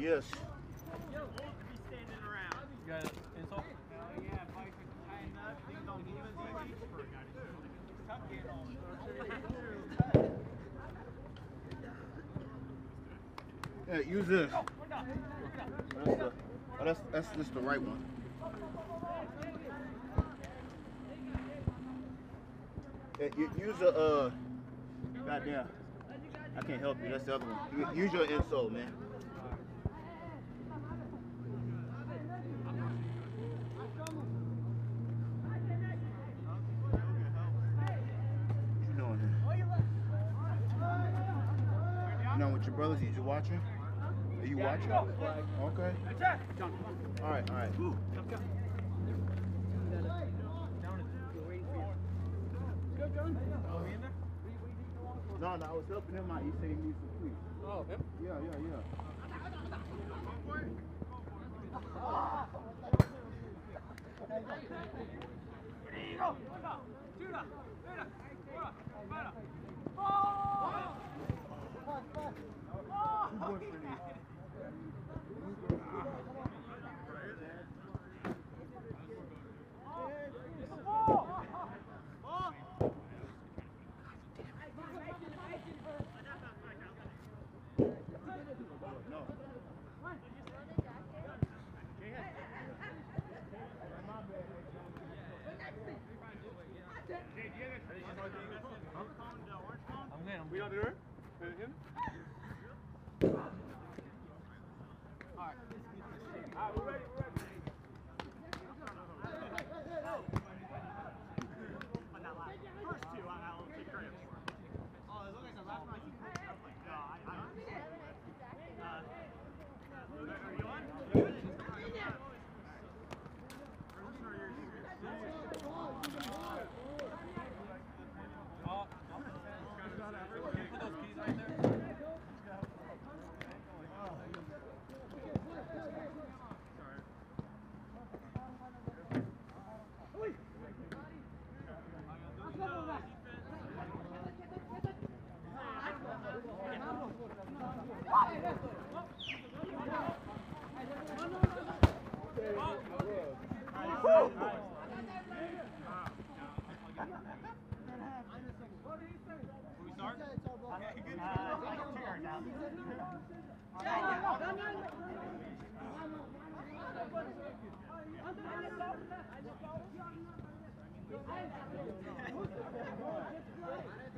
Yes. Yeah, use this. Oh, that's, the, oh, that's, that's just the right one. You, use a, uh, goddamn. I can't help you, that's the other one. Use your insole, man. What you doing here? You know with your brothers, you just watching? Are you watching? Okay. All right, all right. No, no, I was helping him out. He said he needs some sleep. Oh, him? Yeah, yeah, yeah. Who voted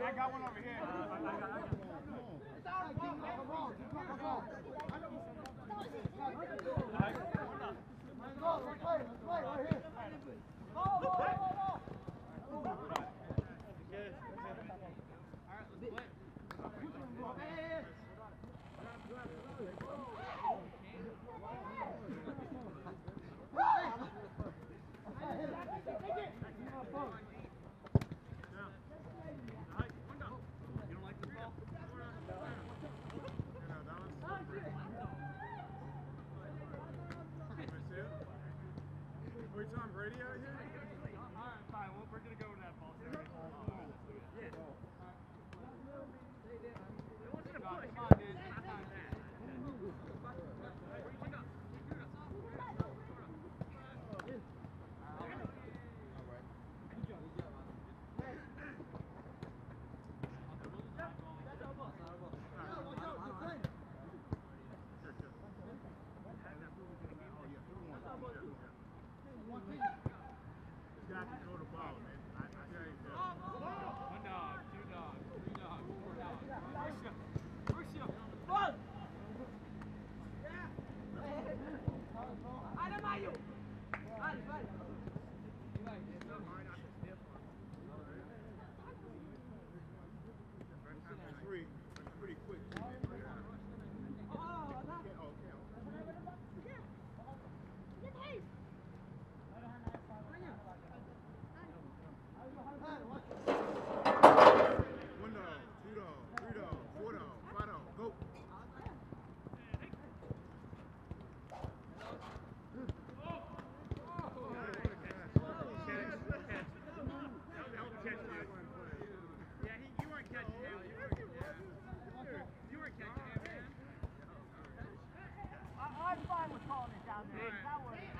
I got one over here. That works.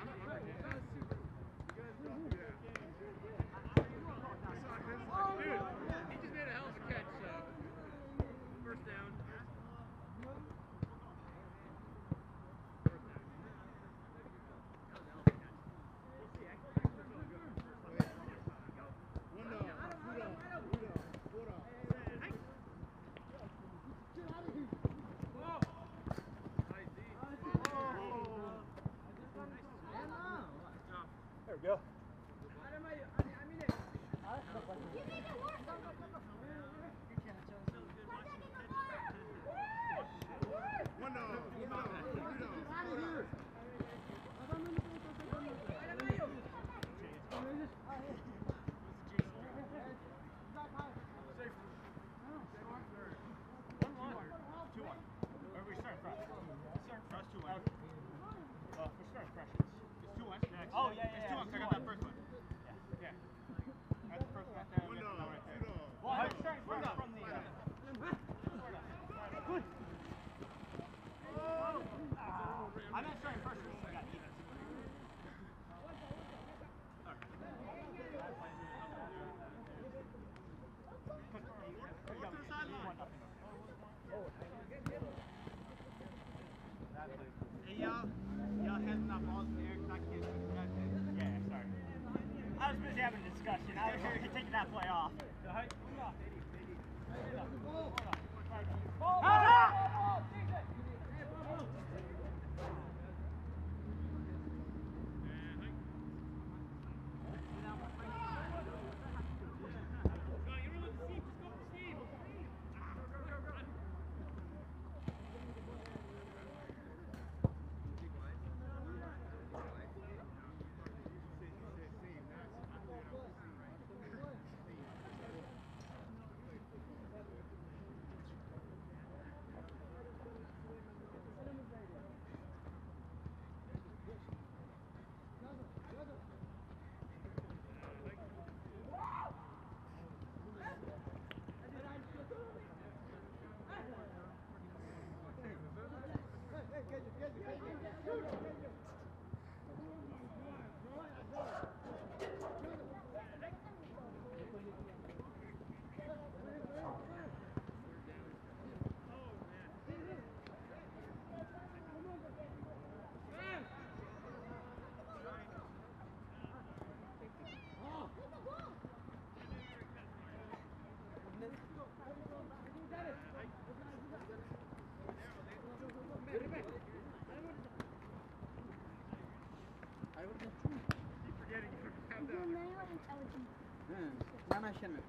International.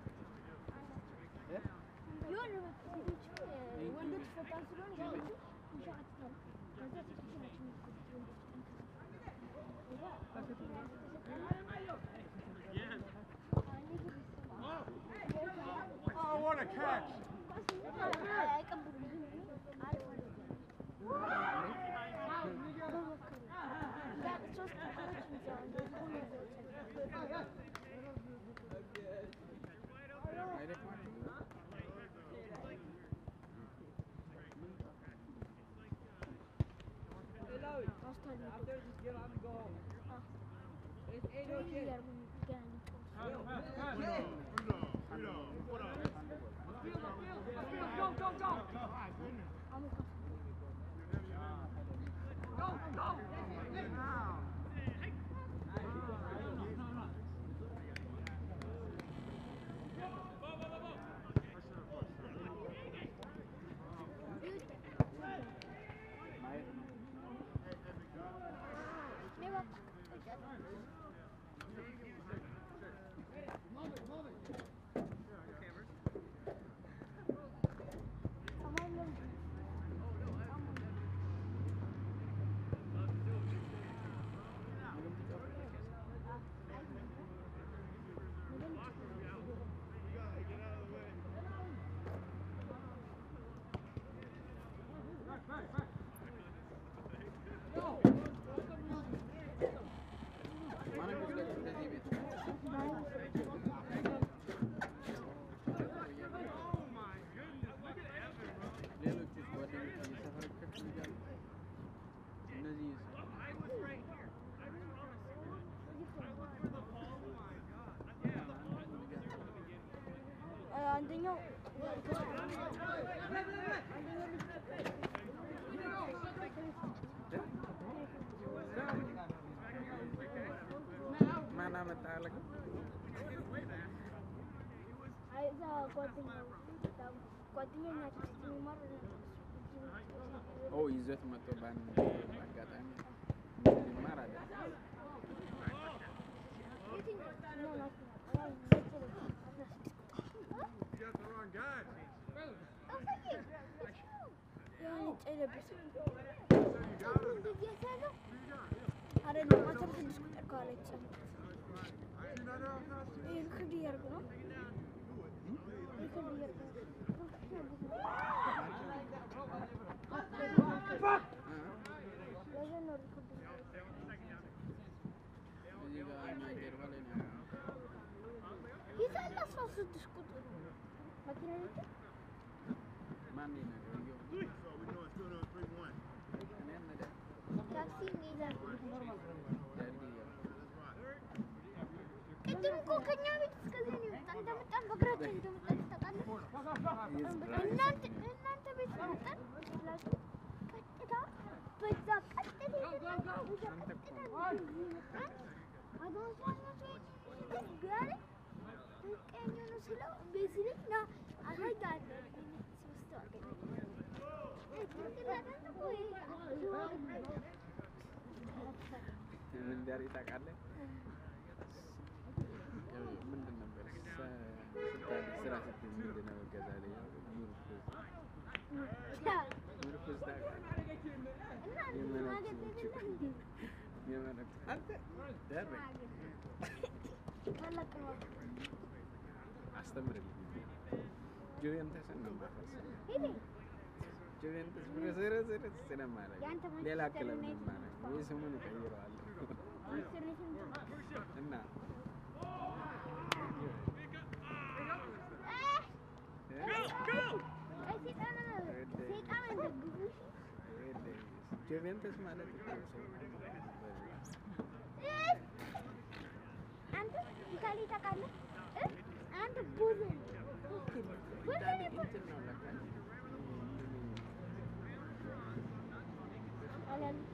Freedom! Freedom! Freedom! Thank you. anjingnya mana metalik aiza kuatin. Kuatinnya nak timur oh izet matoban bagatan marah Öyle bir şey. Arena'nın matematik diskuter kahretsin. Bir yer bulalım. Yukarı bir yer bulalım. Bak! Yazın orada. Hiç anlasın nasıl diskuter. Makinede. Makinede. ምን እንዳሪ ታውቃለህ? አያስተምርም። ጁቬንትስ ነው ማፈርሰው። ሌላ ክለብ ነው ስሙን እቀይረዋለሁ እና ጁቬንትስ ማለት አንተ ኢታሊ ታውቃለህ? Alan.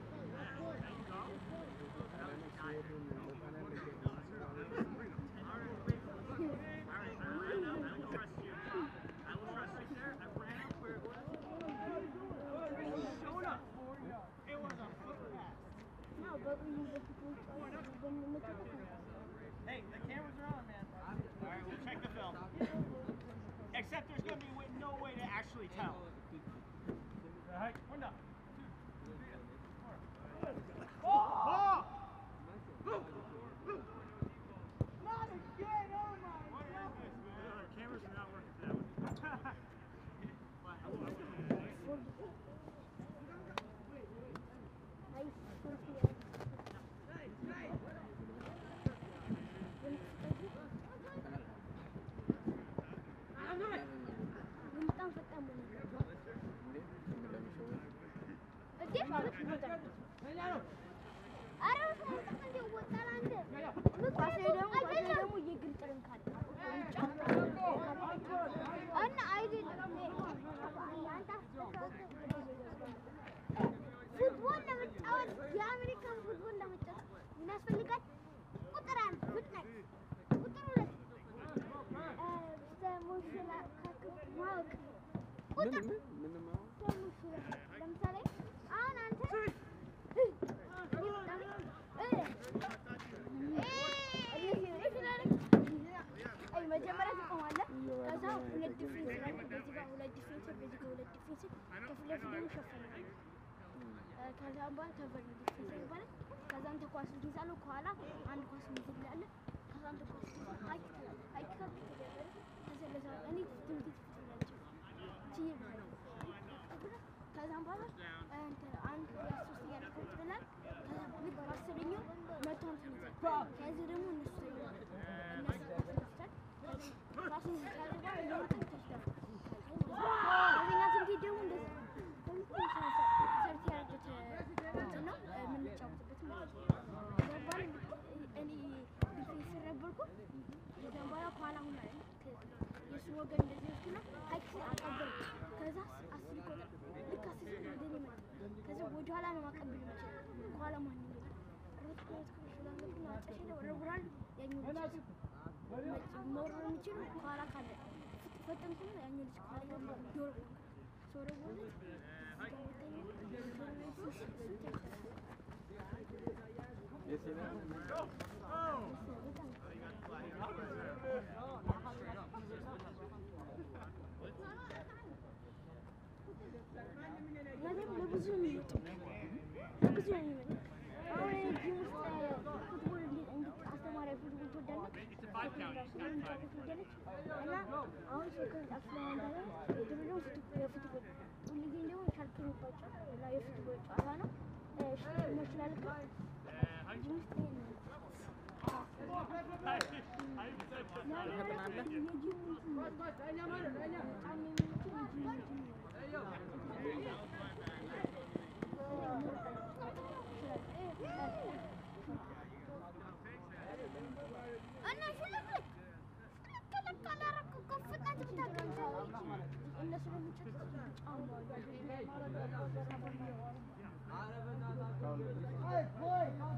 ዲፊንስን ከፊት ለፊት ደግሞ ሸፈነዋል። ከዛም በኋላ ከዛም ተኳስ ይዛሉ። ከኋላ አንድ ኳስ ይዘላለ ከዛም በኋላ ከኋላ ሁና የእሱ ወገን እንደዚህ ወስድና ሀይቅ አቀበሉ። ከዛ አስር ቁጥር ልክ አስር ቁጥር ወደኔ መጣ። ከዛ ወደ ኋላ ነው ማቀበል ይችላል። ከኋላ ማን ይመጣ? ሮት ሮት ሽላለትና አጨሽ ረጉራል ያኛው ልጅ የሚችል ከኋላ ካለ ፈጥን ስለ ያኛው ልጅ ከኋላ ዶር ሶረጉልት ጋር ወጣኝ እና አሁን Arabadan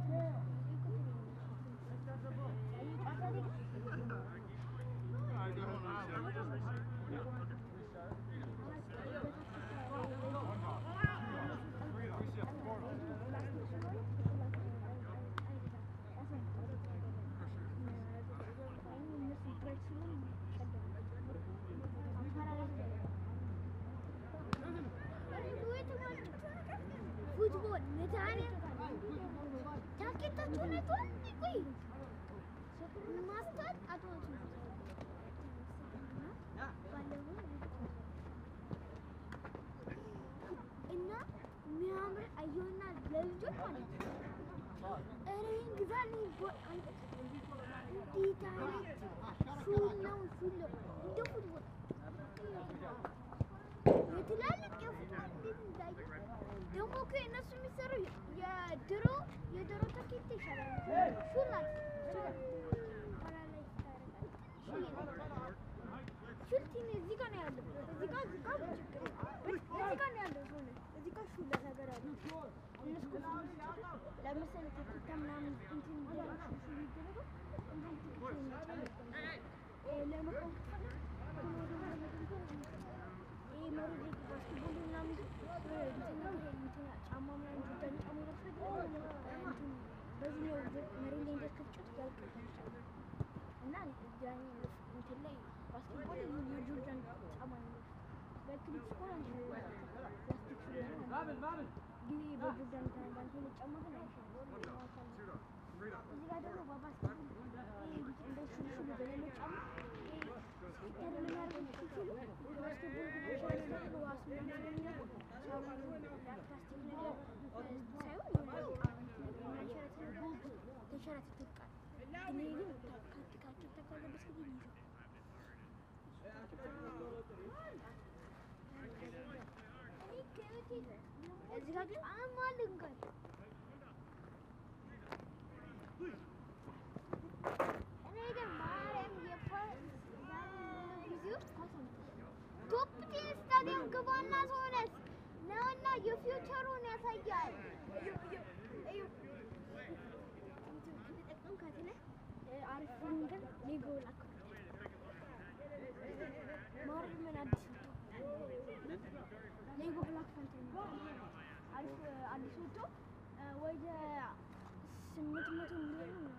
لما سألتك كم نعم أنت مدرب شو يدربه أنت كنت لما كنت መሮጥ ባስኬትቦል ምናምን እንትና ጫማ ምናምን ጆርዳን ጫማ ለብሶ በዚህኛው መሬት ላይ እንደተከፍጩት ያልቅላቸው እና ጃኒ እንትን ላይ ባስኬትቦል የጆርዳን ጫማ ነው በክሊፕ ስኮር አንድ ላስቲክ ስለሆነ ጊዜ በጆርዳን ግባና ሶለስ ነውና የፊውቸሩን ያሳያል። አዲስ ወደ ስምንት መቶ ሚሊዮን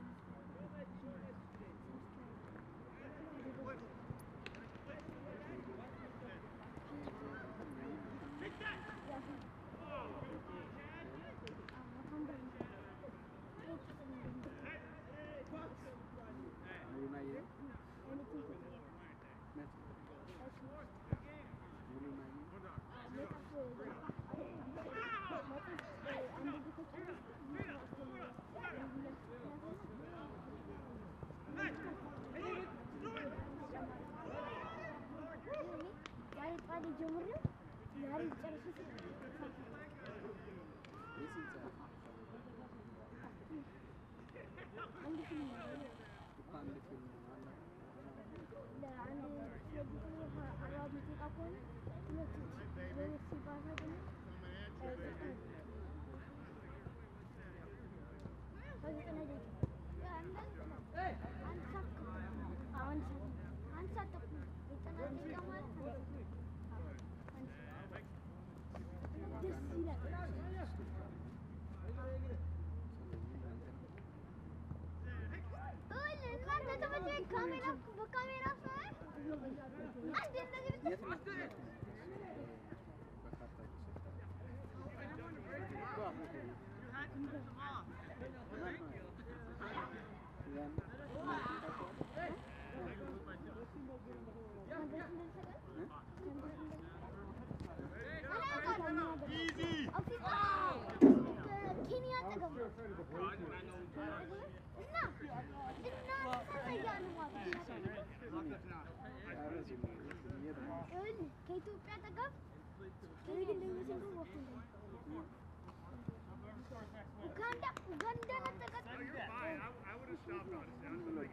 Mom,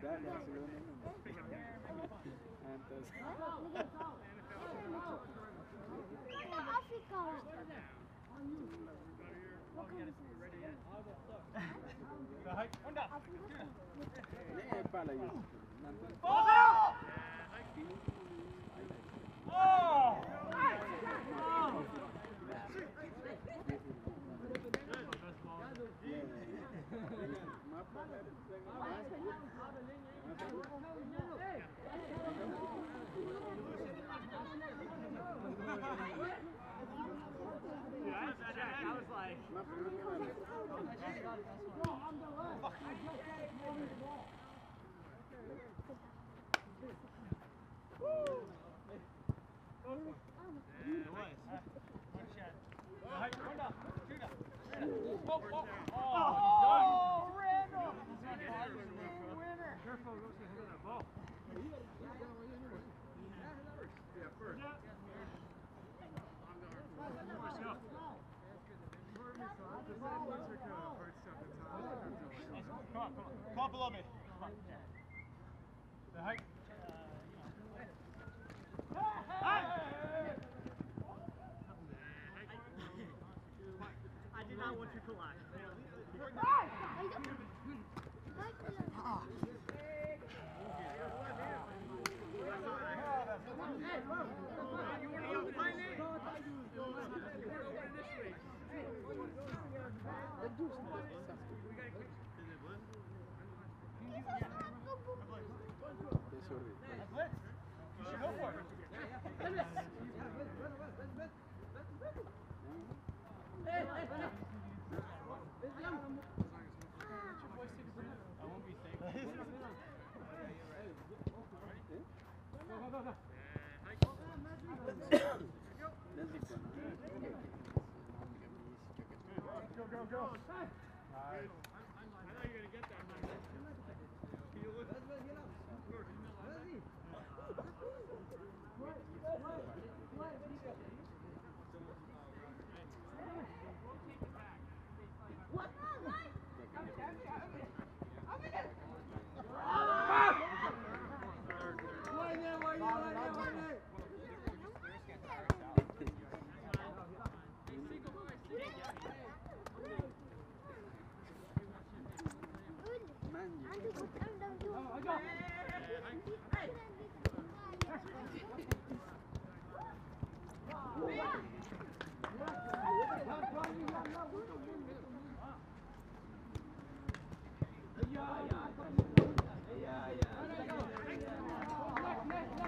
that accident. and does. Oh! oh. I was like, i was. One Come on, come on. Come on below me. Come on. The height. I did not want you to lie. They sort of. Go for it.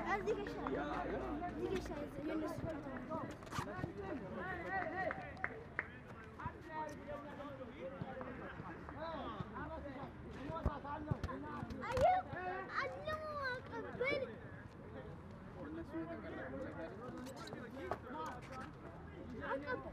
Hadi geçelim. Hadi geçelim. Yunus. как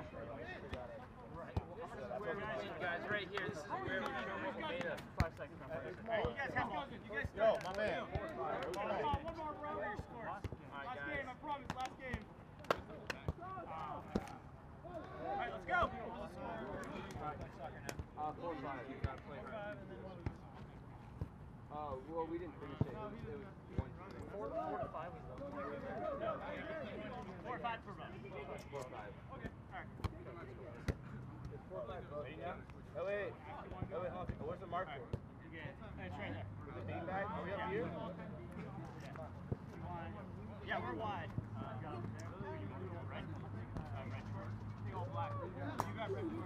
second time. Hey, come on. Hey, you guys have to go. You guys start. Yo, my man. Come on, one more, bro. Your scores. Last game, I promise. Last game. All right, let's go. Uh, four five. You gotta play hard. Uh, well, we didn't finish it. It was, it was one. Four, four to five was the Four or five per month. Four or five. Okay. All right. It's four or five. Yeah. Oh wait. Oh wait, Hawkins. Where's the mark for? Right there. The? Are we up here? Yeah, yeah we're wide. Uh, right? Uh, red. You got red. Uh,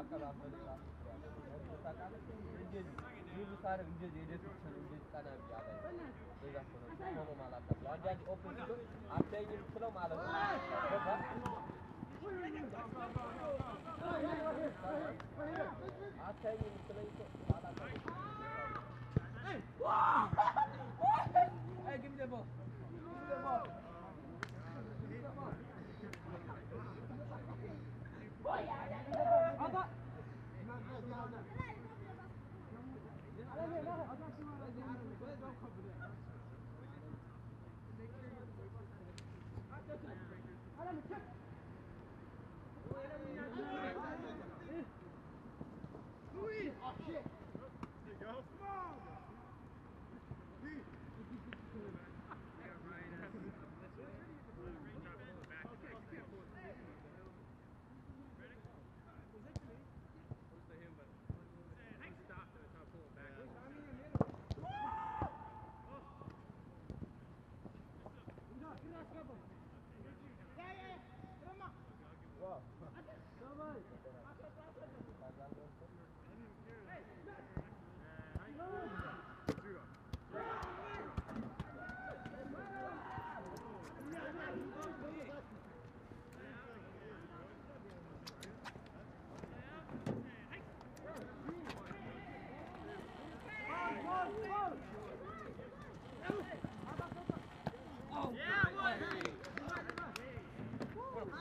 አቀባበል ማለት ነው።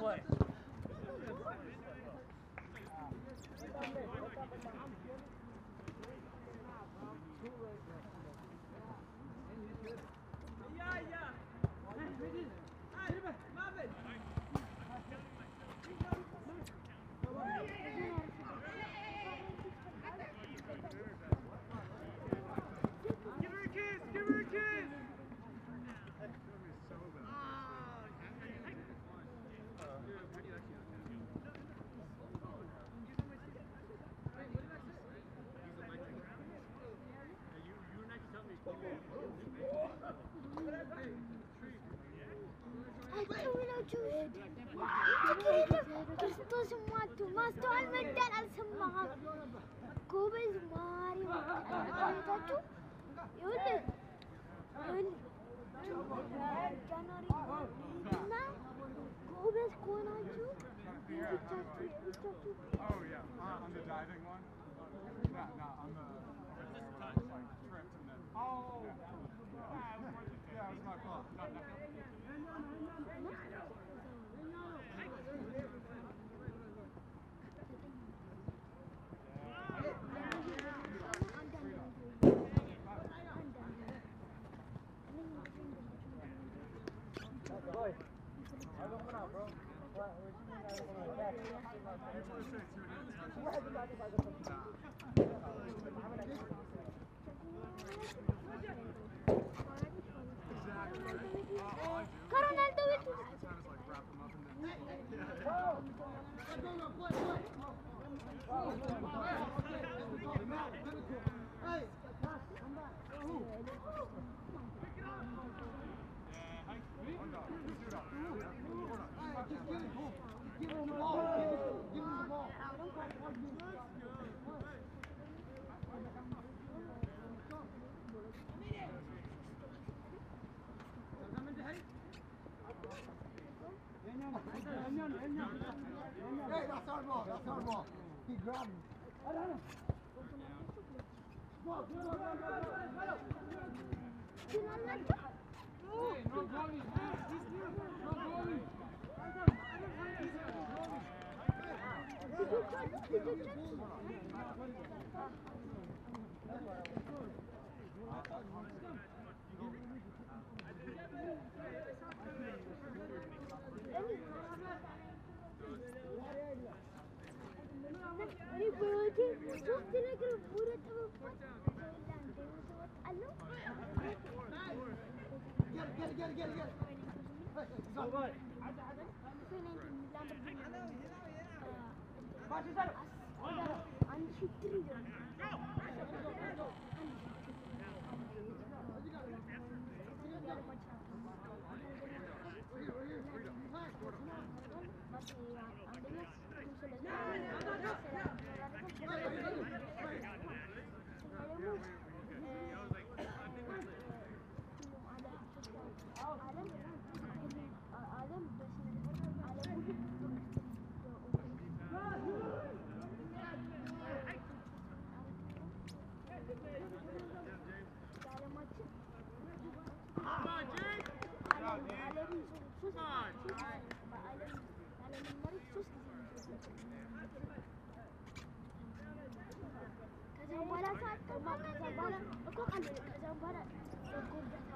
Give to it. Christos Matu must all went there as a mom. Kobe is Mari. You Kobe is going on to. Yeah. Oh yeah, on, on the diving one? No, no, on the, the trip and then. Oh. He grabbed me. Hey, no no Gel gel gel gel. Başlayalım. Anlaşıldı diyorum. sabar. Aku kan duduk sabar. Aku dah.